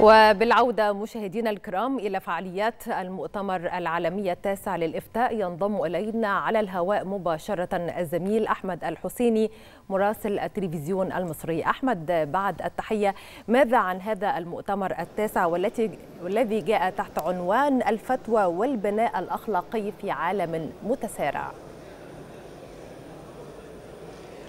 وبالعودة مشاهدينا الكرام إلى فعاليات المؤتمر العالمي التاسع للإفتاء ينضم إلينا على الهواء مباشرة الزميل أحمد الحسيني مراسل التلفزيون المصري. أحمد بعد التحية ماذا عن هذا المؤتمر التاسع والتي والذي جاء تحت عنوان الفتوى والبناء الأخلاقي في عالم متسارع؟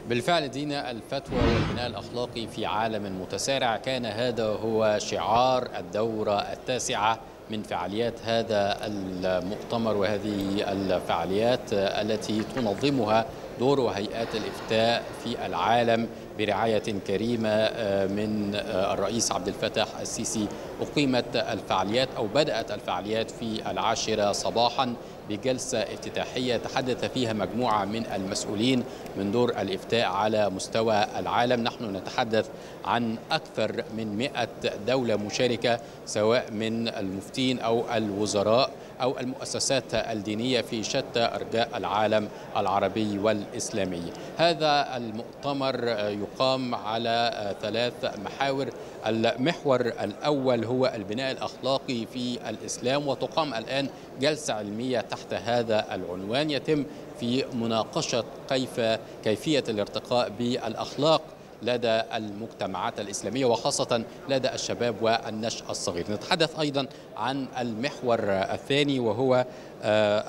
بالفعل دينا الفتوى والبناء الأخلاقي في عالم متسارع. كان هذا هو شعار الدورة التاسعة من فعاليات هذا المؤتمر وهذه الفعاليات التي تنظمها دور هيئات الإفتاء في العالم برعاية كريمة من الرئيس عبد الفتاح السيسي أقيمت الفعاليات أو بدأت الفعاليات في العاشرة صباحا بجلسة افتتاحية تحدث فيها مجموعة من المسؤولين من دور الإفتاء على مستوى العالم. نحن نتحدث عن أكثر من 100 دولة مشاركة سواء من المفتين أو الوزراء. أو المؤسسات الدينية في شتى أرجاء العالم العربي والإسلامي. هذا المؤتمر يقام على ثلاث محاور. المحور الأول هو البناء الأخلاقي في الإسلام وتقام الآن جلسة علمية تحت هذا العنوان. يتم في مناقشة كيف كيفية الارتقاء بالأخلاق لدى المجتمعات الإسلامية وخاصة لدى الشباب والنشء الصغير. نتحدث أيضا عن المحور الثاني وهو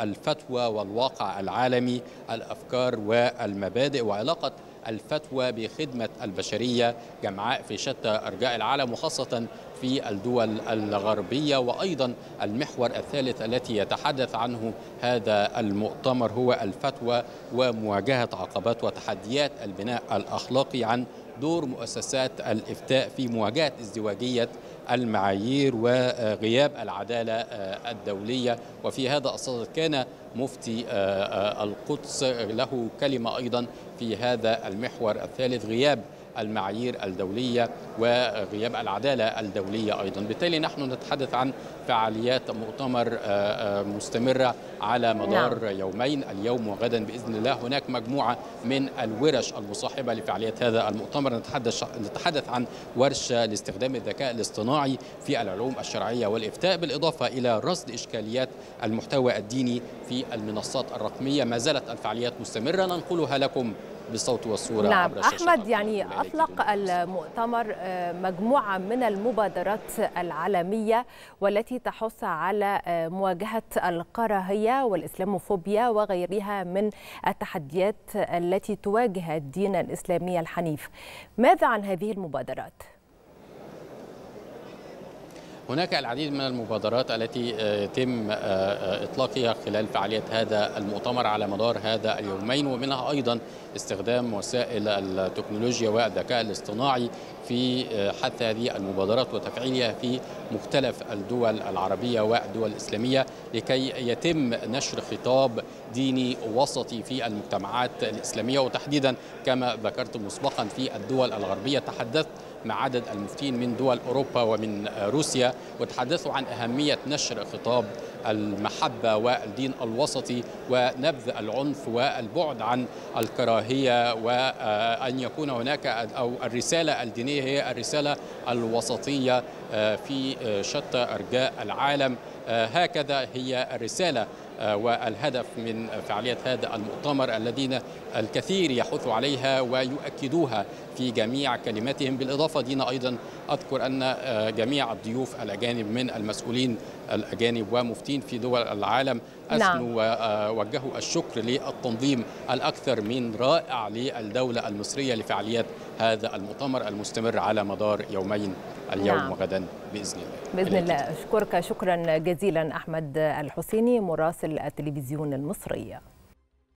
الفتوى والواقع العالمي الأفكار والمبادئ وعلاقة الفتوى بخدمة البشرية جمعاء في شتى أرجاء العالم وخاصة في الدول الغربية. وأيضا المحور الثالث التي يتحدث عنه هذا المؤتمر هو الفتوى ومواجهة عقبات وتحديات البناء الأخلاقي عن دور مؤسسات الإفتاء في مواجهة ازدواجية المعايير وغياب العدالة الدولية. وفي هذا الصدد كان مفتي القدس له كلمة أيضا في هذا المحور الثالث غياب المعايير الدولية وغياب العدالة الدولية أيضا. بالتالي نحن نتحدث عن فعاليات مؤتمر مستمرة على مدار نعم. يومين اليوم وغدا بإذن الله. هناك مجموعة من الورش المصاحبة لفعاليات هذا المؤتمر. نتحدث, نتحدث عن ورشة لاستخدام الذكاء الاصطناعي في العلوم الشرعية والإفتاء بالإضافة إلى رصد إشكاليات المحتوى الديني في المنصات الرقمية. ما زالت الفعاليات مستمرة. ننقلها لكم بالصوت والصورة نعم أحمد يعني أطلق المؤتمر مجموعة من المبادرات العالمية والتي تحث على مواجهة الكراهية والإسلاموفوبيا وغيرها من التحديات التي تواجه الدين الإسلامي الحنيف ماذا عن هذه المبادرات؟ هناك العديد من المبادرات التي يتم إطلاقها خلال فعاليات هذا المؤتمر على مدار هذا اليومين ومنها أيضا استخدام وسائل التكنولوجيا والذكاء الاصطناعي في حث هذه المبادرات وتفعيلها في مختلف الدول العربية والدول الإسلامية لكي يتم نشر خطاب ديني وسطي في المجتمعات الإسلامية. وتحديدا كما ذكرت مسبقا في الدول الغربية تحدثت مع عدد المفتين من دول أوروبا ومن روسيا وتحدثوا عن أهمية نشر خطاب المحبة والدين الوسطي ونبذ العنف والبعد عن الكراهية وأن يكون هناك أو الرسالة الدينية هي الرسالة الوسطية في شتى أرجاء العالم. هكذا هي الرسالة. والهدف من فعالية هذا المؤتمر الذين الكثير يحث عليها ويؤكدوها في جميع كلماتهم. بالإضافة دينا أيضا أذكر أن جميع الضيوف الأجانب من المسؤولين الأجانب ومفتين في دول العالم أثنوا ووجهوا الشكر للتنظيم الأكثر من رائع للدولة المصرية لفعاليات هذا المؤتمر المستمر على مدار يومين. اليوم نعم. وغدا بإذن الله. بإذن الله. أشكرك. شكرا جزيلا أحمد الحسيني مراسل التلفزيون المصري